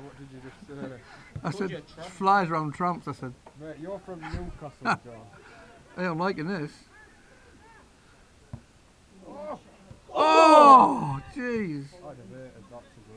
What did you just say? I you, said, Trump. flies round tramps. I said, Mate, you're from Newcastle, John. hey, I'm liking this. Oh, oh jeez. I'd that to